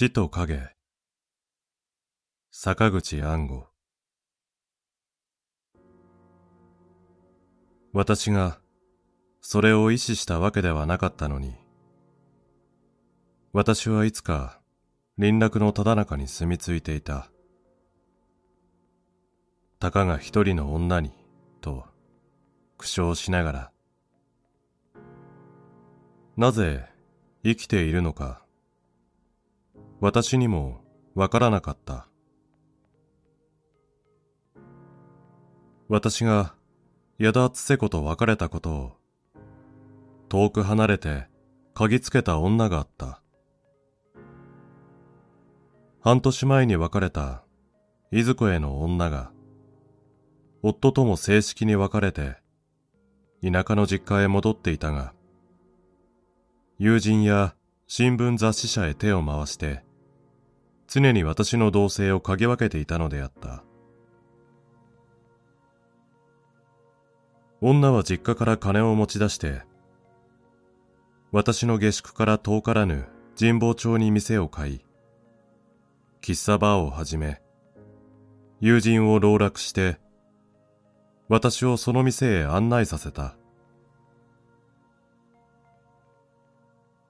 死と影坂口安吾。私がそれを意識したわけではなかったのに。私はいつか輪絡のただ中に住み着いていた。たかが一人の女にと苦笑しながら。なぜ生きているのか。私にもわからなかった。私が矢田つせ子と別れたことを遠く離れて嗅ぎつけた女があった。半年前に別れたいずこへの女が夫とも正式に別れて田舎の実家へ戻っていたが友人や新聞雑誌社へ手を回して常に私の動静を嗅ぎ分けていたのであった。女は実家から金を持ち出して私の下宿から遠からぬ神保町に店を買い喫茶バーを始め友人を籠絡して私をその店へ案内させた。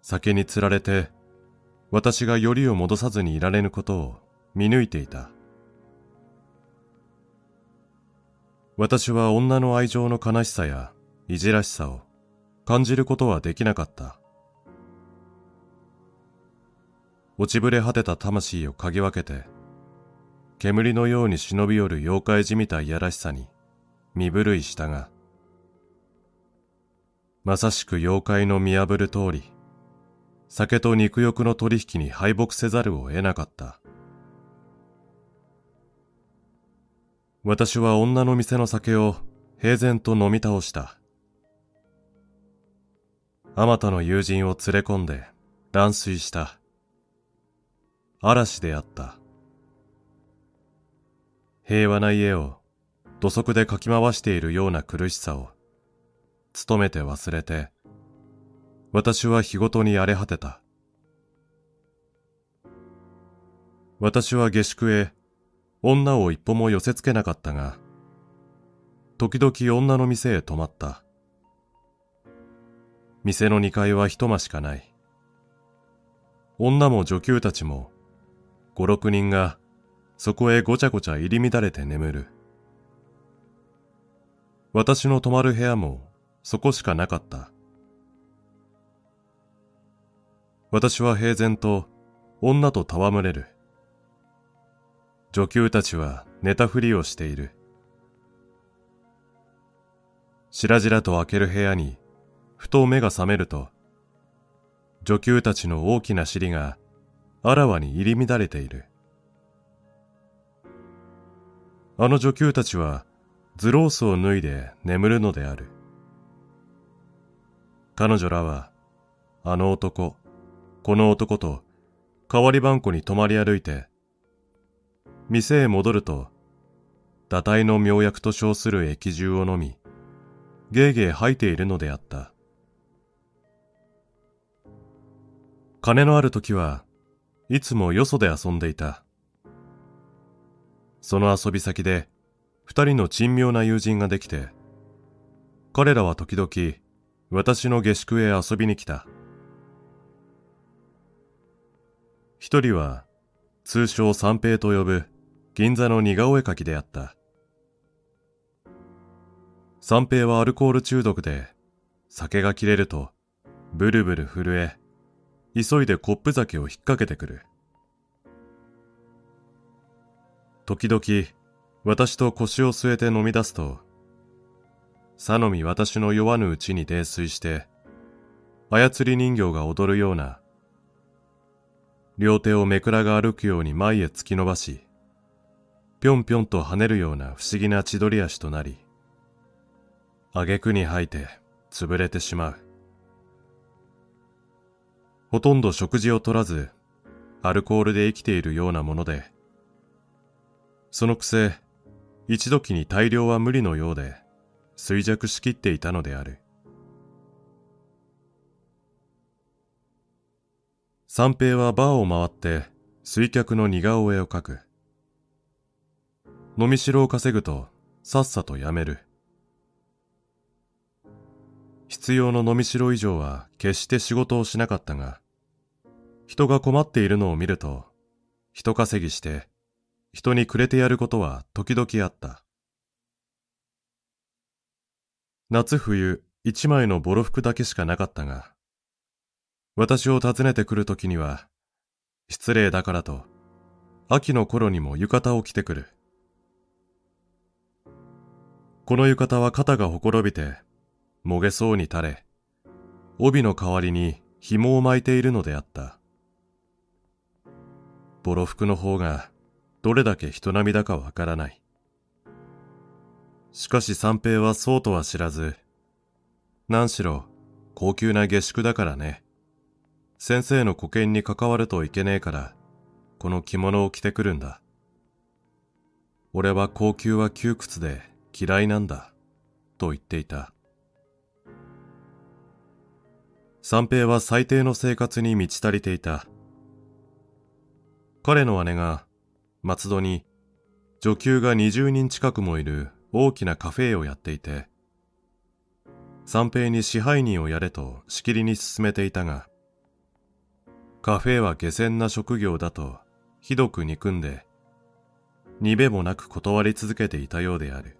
酒につられて私がよりを戻さずにいられぬことを見抜いていた。私は女の愛情の悲しさやいじらしさを感じることはできなかった。落ちぶれ果てた魂を嗅ぎ分けて煙のように忍び寄る妖怪じみたいやらしさに身震いしたがまさしく妖怪の見破る通り酒と肉欲の取引に敗北せざるを得なかった。私は女の店の酒を平然と飲み倒した。あまたの友人を連れ込んで乱睡した。嵐であった。平和な家を土足でかき回しているような苦しさを、努めて忘れて、私は日ごとに荒れ果てた。私は下宿へ女を一歩も寄せつけなかったが、時々女の店へ泊まった。店の二階は一間しかない。女も女給たちも五六人がそこへごちゃごちゃ入り乱れて眠る。私の泊まる部屋もそこしかなかった。私は平然と女と戯れる。女給たちは寝たふりをしている。しらじらと開ける部屋に、ふと目が覚めると、女給たちの大きな尻があらわに入り乱れている。あの女給たちはズロースを脱いで眠るのである。彼女らは、あの男、この男と代わり番号に泊まり歩いて、店へ戻ると、堕胎の妙薬と称する液汁を飲み、ゲーゲー吐いているのであった。金のある時はいつもよそで遊んでいた。その遊び先で二人の珍妙な友人ができて、彼らは時々私の下宿へ遊びに来た。一人は、通称三平と呼ぶ銀座の似顔絵描きであった。三平はアルコール中毒で、酒が切れると、ブルブル震え、急いでコップ酒を引っ掛けてくる。時々、私と腰を据えて飲み出すと、さのみ私の酔わぬうちに泥酔して、操り人形が踊るような両手をめくらが歩くように前へ突き伸ばし、ぴょんぴょんと跳ねるような不思議な千鳥足となり、挙句に吐いて潰れてしまう。ほとんど食事をとらず、アルコールで生きているようなもので、そのくせ、一時に大量は無理のようで、衰弱しきっていたのである。三平はバーを回って水客の似顔絵を描く。飲み代を稼ぐと、さっさとやめる。必要の飲み代以上は決して仕事をしなかったが、人が困っているのを見ると、人稼ぎして、人にくれてやることは時々あった。夏冬一枚のボロ服だけしかなかったが、私を訪ねてくるときには、失礼だからと、秋の頃にも浴衣を着てくる。この浴衣は肩がほころびて、もげそうに垂れ、帯の代わりに紐を巻いているのであった。ボロ服の方がどれだけ人並みだかわからない。しかし三平はそうとは知らず、何しろ高級な下宿だからね。先生の保険に関わるといけねえから、この着物を着てくるんだ。俺は高級は窮屈で嫌いなんだ、と言っていた。三平は最低の生活に満ち足りていた。彼の姉が松戸に女給が20人近くもいる大きなカフェをやっていて、三平に支配人をやれとしきりに進めていたが、カフェは下船な職業だとひどく憎んで、にべもなく断り続けていたようである。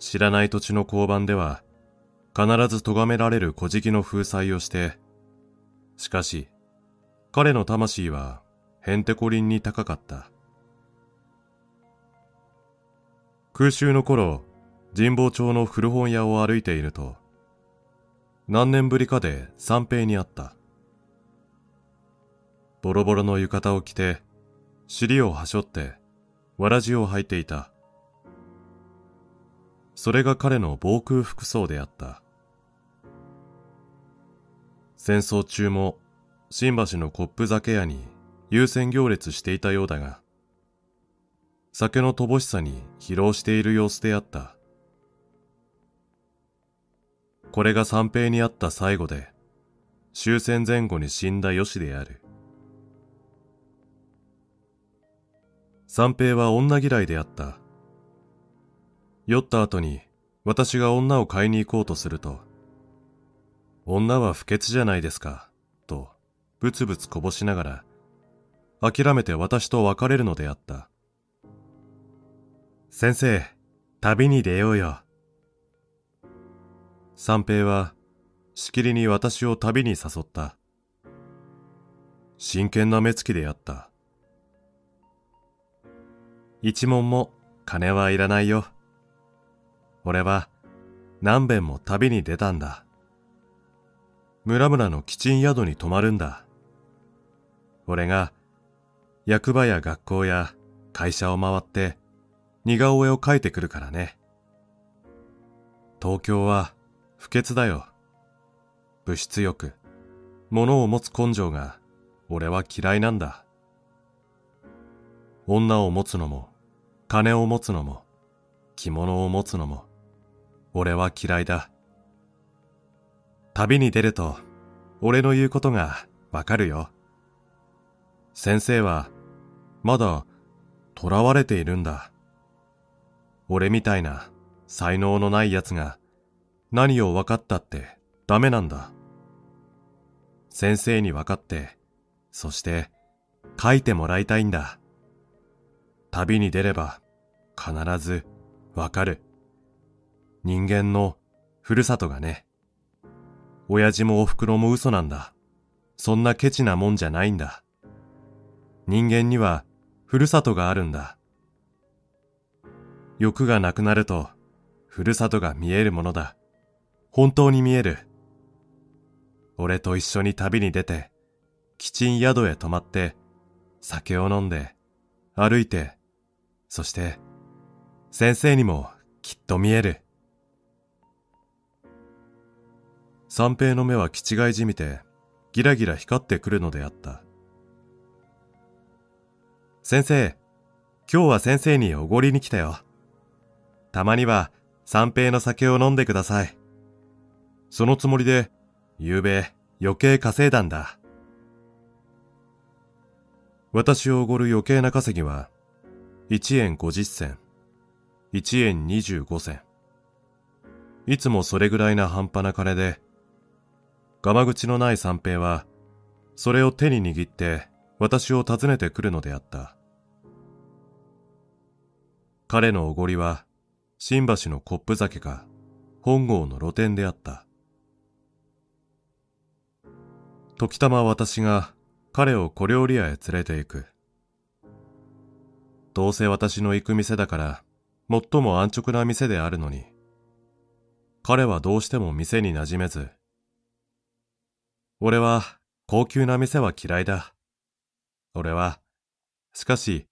知らない土地の交番では、必ず咎められる小敷の封鎖をして、しかし、彼の魂はへんてこりんに高かった。空襲の頃、神保町の古本屋を歩いていると、何年ぶりかで三平に会った。ボロボロの浴衣を着て、尻をはしょって、わらじを履いていた。それが彼の防空服装であった。戦争中も新橋のコップ酒屋に優先行列していたようだが、酒の乏しさに疲労している様子であった。これが三平にあった最後で、終戦前後に死んだ吉である。三平は女嫌いであった。酔った後に私が女を買いに行こうとすると、女は不潔じゃないですか、とブツブツこぼしながら、諦めて私と別れるのであった。先生、旅に出ようよ。三平は、しきりに私を旅に誘った。真剣な目つきであった。一文も金はいらないよ。俺は何遍も旅に出たんだ。村々のキチン宿に泊まるんだ。俺が役場や学校や会社を回って似顔絵を描いてくるからね。東京は不潔だよ。物質欲、物を持つ根性が俺は嫌いなんだ。女を持つのも、金を持つのも、着物を持つのも、俺は嫌いだ。旅に出ると、俺の言うことがわかるよ。先生は、まだ、囚われているんだ。俺みたいな、才能のない奴が、何を分かったってダメなんだ。先生に分かって、そして書いてもらいたいんだ。旅に出れば必ず分かる。人間のふるさとがね。親父もお袋も嘘なんだ。そんなケチなもんじゃないんだ。人間にはふるさとがあるんだ。欲がなくなると、ふるさとが見えるものだ。本当に見える。俺と一緒に旅に出て、キチン宿へ泊まって、酒を飲んで、歩いて、そして、先生にもきっと見える。三平の目は気違いじみて、ギラギラ光ってくるのであった。先生、今日は先生におごりに来たよ。たまには三平の酒を飲んでください。そのつもりで、夕べ余計稼いだんだ。私をおごる余計な稼ぎは、1円50銭、1円25銭。いつもそれぐらいな半端な金で、ガマ口のない三平は、それを手に握って私を訪ねてくるのであった。彼のおごりは、新橋のコップ酒か、本郷の露店であった。時たま私が彼を小料理屋へ連れて行く。どうせ私の行く店だから、最も安直な店であるのに、彼はどうしても店に馴染めず、俺は高級な店は嫌いだ。俺は、しかし、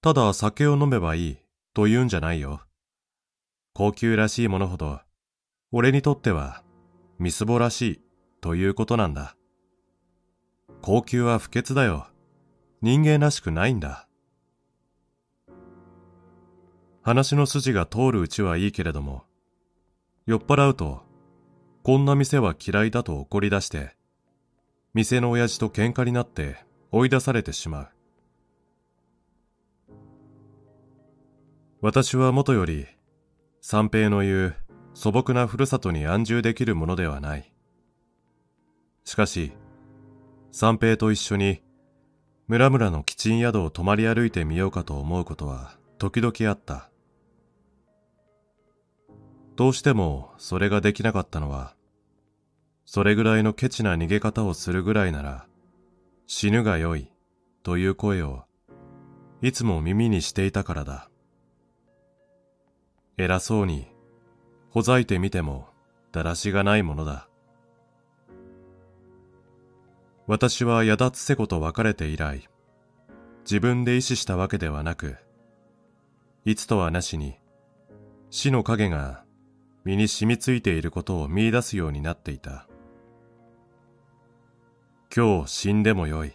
ただ酒を飲めばいいと言うんじゃないよ。高級らしいものほど、俺にとっては、みすぼらしいということなんだ。高級は不潔だよ。人間らしくないんだ。話の筋が通るうちはいいけれども、酔っ払うと、こんな店は嫌いだと怒り出して、店の親父と喧嘩になって追い出されてしまう。私はもとより、三平の言う素朴なふるさとに安住できるものではない。しかし、三平と一緒に村々のキチン宿を泊まり歩いてみようかと思うことは時々あった。どうしてもそれができなかったのは、それぐらいのケチな逃げ方をするぐらいなら、死ぬがよいという声をいつも耳にしていたからだ。偉そうに、ほざいてみてもだらしがないものだ。私は矢立瀬子と別れて以来、自分で意志したわけではなく、いつとはなしに死の影が身に染みついていることを見出すようになっていた。今日死んでもよい。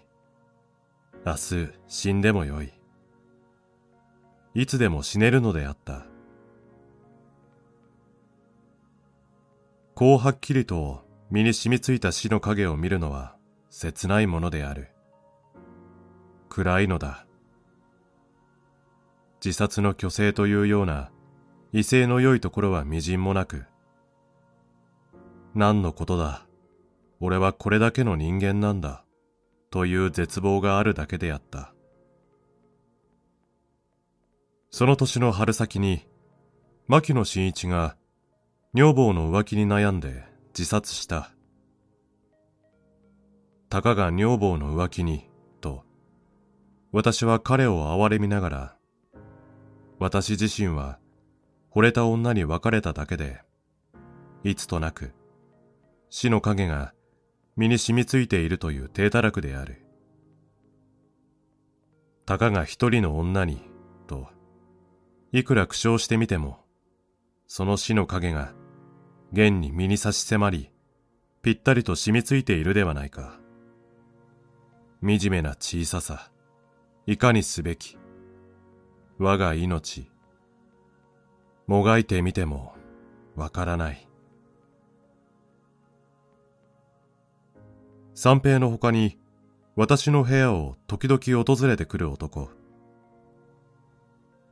明日死んでもよい。いつでも死ねるのであった。こうはっきりと身に染みついた死の影を見るのは切ないものである。暗いのだ。自殺の虚勢というような威勢の良いところはみじんもなく、何のことだ、俺はこれだけの人間なんだ、という絶望があるだけであった。その年の春先に、牧野真一が女房の浮気に悩んで自殺した。たかが女房の浮気に、と、私は彼を憐れみながら、私自身は惚れた女に別れただけで、いつとなく、死の影が身に染みついているという低たらくである。たかが一人の女に、と、いくら苦笑してみても、その死の影が、現に身に差し迫り、ぴったりと染みついているではないか。惨めな小ささ、いかにすべき。我が命、もがいてみてもわからない。三平の他に私の部屋を時々訪れてくる男。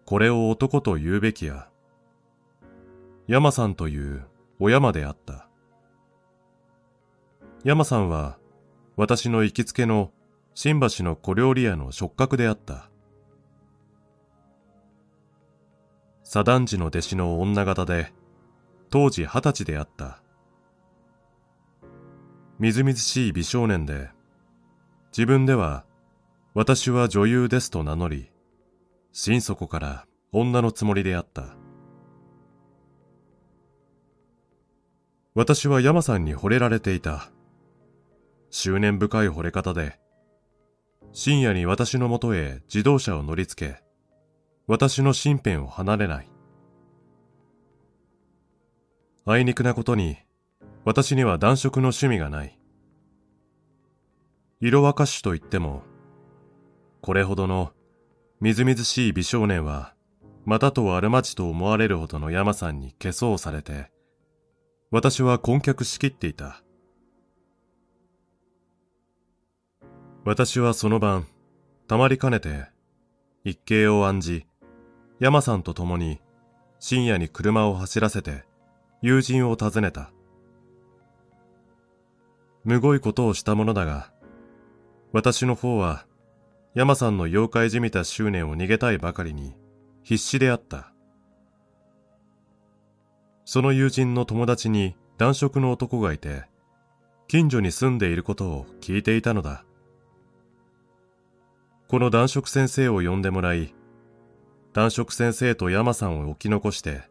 これを男と言うべきや、山さんというお山であった。山さんは私の行きつけの新橋の小料理屋の食客であった。左団次の弟子の女方で、当時二十歳であった。みずみずしい美少年で、自分では、私は女優ですと名乗り、心底から女のつもりであった。私は山さんに惚れられていた。執念深い惚れ方で、深夜に私のもとへ自動車を乗り付け、私の身辺を離れない。あいにくなことに、私には暖色の趣味がない。色若しと言っても、これほどのみずみずしい美少年は、またとあるまじと思われるほどの山さんに消そうされて、私は婚脚しきっていた。私はその晩、たまりかねて、一計を案じ、山さんと共に深夜に車を走らせて友人を訪ねた。むごいことをしたものだが、私の方は山さんの妖怪じみた執念を逃げたいばかりに必死であった。その友人の友達に男色の男がいて、近所に住んでいることを聞いていたのだ。この男色先生を呼んでもらい、男色先生と山さんを置き残して、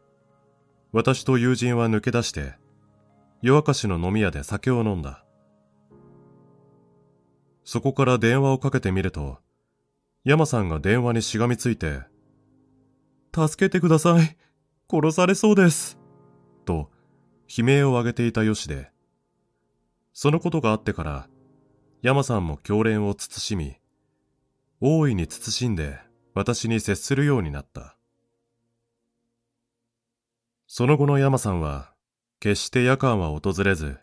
私と友人は抜け出して、夜明かしの飲み屋で酒を飲んだ。そこから電話をかけてみると、山さんが電話にしがみついて、助けてください。殺されそうです。と、悲鳴を上げていたよしで、そのことがあってから、山さんも狂恋を慎み、大いに慎んで私に接するようになった。その後の山さんは、決して夜間は訪れず、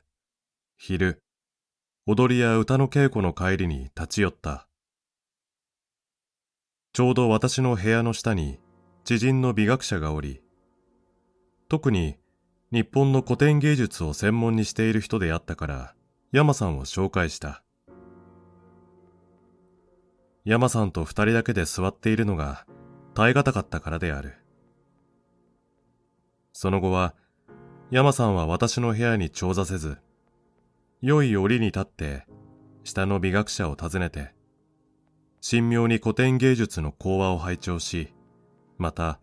昼、踊りや歌の稽古の帰りに立ち寄った。ちょうど私の部屋の下に知人の美学者がおり、特に日本の古典芸術を専門にしている人であったから、山さんを紹介した。山さんと二人だけで座っているのが耐え難かったからである。その後は、山さんは私の部屋に調査せず、良い折に立って、下の美学者を訪ねて、神妙に古典芸術の講話を拝聴し、また、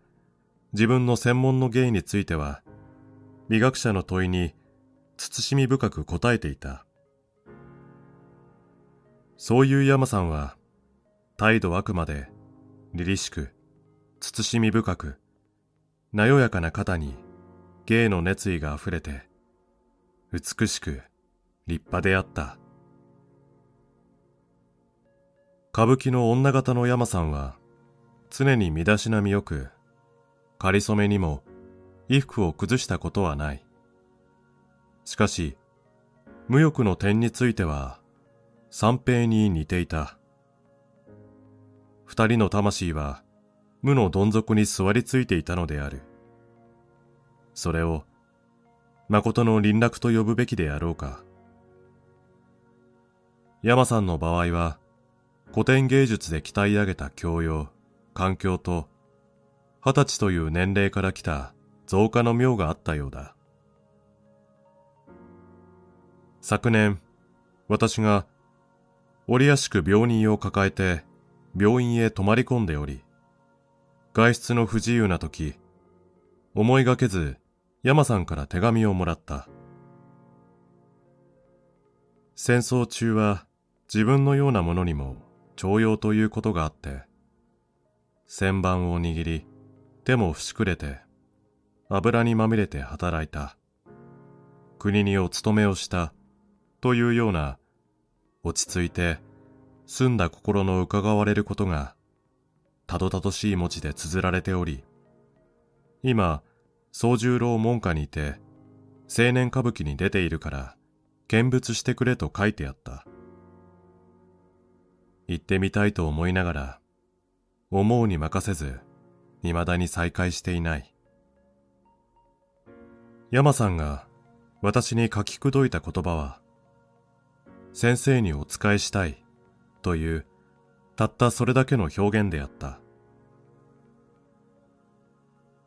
自分の専門の芸については、美学者の問いに慎み深く答えていた。そういう山さんは、態度あくまで、凛々しく、慎み深く、なよやかな肩に、芸の熱意が溢れて、美しく、立派であった。歌舞伎の女型の山さんは、常に身だしなみよく、かりそめにも衣服を崩したことはない。しかし、無欲の点については、三平に似ていた。二人の魂は無のどん底に座りついていたのである。それを誠の輪絡と呼ぶべきであろうか。山さんの場合は古典芸術で鍛え上げた教養、環境と二十歳という年齢から来た増加の妙があったようだ。昨年、私が折りやしく病人を抱えて病院へ泊まり込んでおり、外出の不自由な時、思いがけず山さんから手紙をもらった。戦争中は自分のようなものにも徴用ということがあって、旋盤を握り、手もふしくれて、油にまみれて働いた。国にお勤めをした、というような、落ち着いて澄んだ心の伺われることが、たどたどしい文字で綴られており、今、宗十郎門下にいて、青年歌舞伎に出ているから、見物してくれと書いてあった。行ってみたいと思いながら、思うに任せず、未だに再会していない。山さんが私に書きくどいた言葉は、先生にお仕えしたいというたったそれだけの表現であった。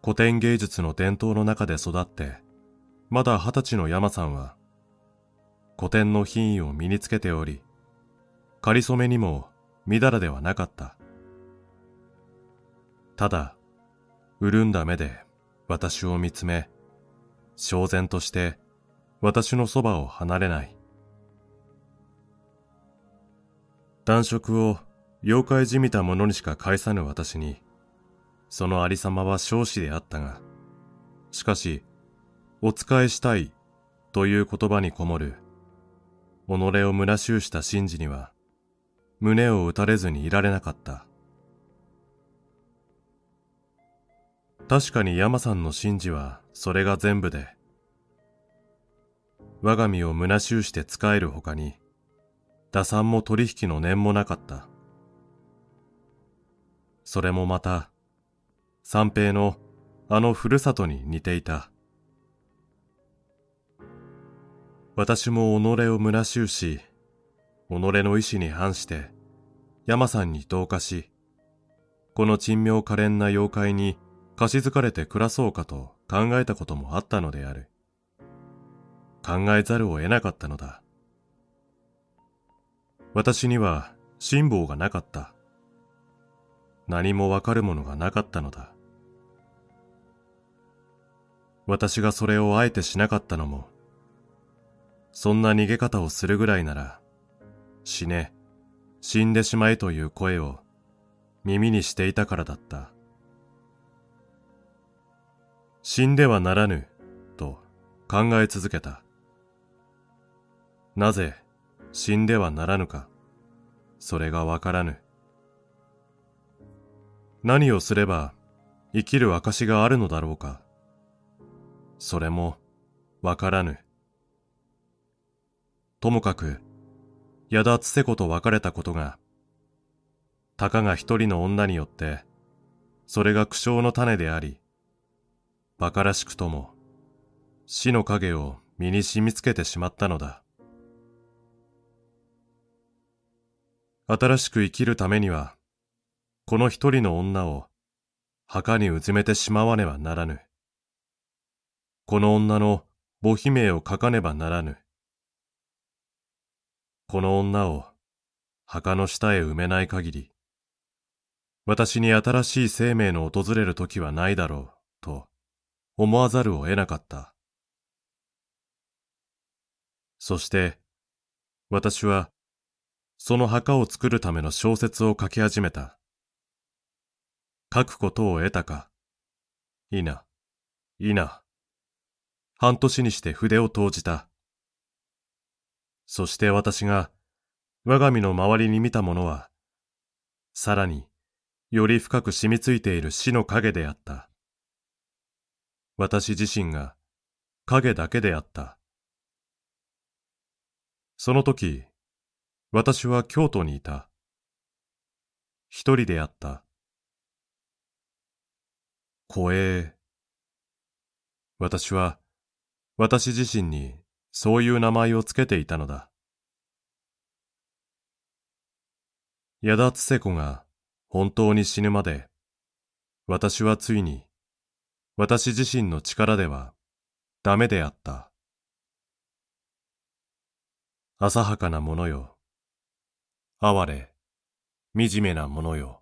古典芸術の伝統の中で育って、まだ二十歳の山さんは、古典の品位を身につけており、かりそめにもみだらではなかった。ただ、潤んだ目で私を見つめ、焦然として私のそばを離れない。男色を妖怪じみたものにしか返さぬ私に、そのありさまは少子であったが、しかし、お仕えしたいという言葉にこもる、己を虚しゅうした真珠には、胸を打たれずにいられなかった。確かに山さんの真珠はそれが全部で、我が身を虚しゅうして仕えるほかに、打算も取引の念もなかった。それもまた、三平のあのふるさとに似ていた。私も己を虚しゅうし、己の意志に反して、山さんに同化し、この珍妙可憐な妖怪にかしずかれて暮らそうかと考えたこともあったのである。考えざるを得なかったのだ。私には辛抱がなかった。何もわかるものがなかったのだ。私がそれをあえてしなかったのも、そんな逃げ方をするぐらいなら、死ね、死んでしまえという声を耳にしていたからだった。死んではならぬ、と考え続けた。なぜ死んではならぬか、それがわからぬ。何をすれば生きる証があるのだろうか。それもわからぬ。ともかく、矢田つせ子と別れたことが、たかが一人の女によって、それが苦笑の種であり、馬鹿らしくとも、死の影を身に染みつけてしまったのだ。新しく生きるためには、この一人の女を墓にうずめてしまわねばならぬ。この女の母姫を書かねばならぬ。この女を墓の下へ埋めない限り、私に新しい生命の訪れる時はないだろう、と思わざるを得なかった。そして、私は、その墓を作るための小説を書き始めた。書くことを得たか。いいな、いな。半年にして筆を投じた。そして私が我が身の周りに見たものは、さらにより深く染みついている死の影であった。私自身が影だけであった。その時、私は京都にいた。一人であった。怖え。私は、私自身にそういう名前をつけていたのだ。矢田つせ子が本当に死ぬまで、私はついに、私自身の力ではダメであった。浅はかなものよ。哀れ、惨めなものよ。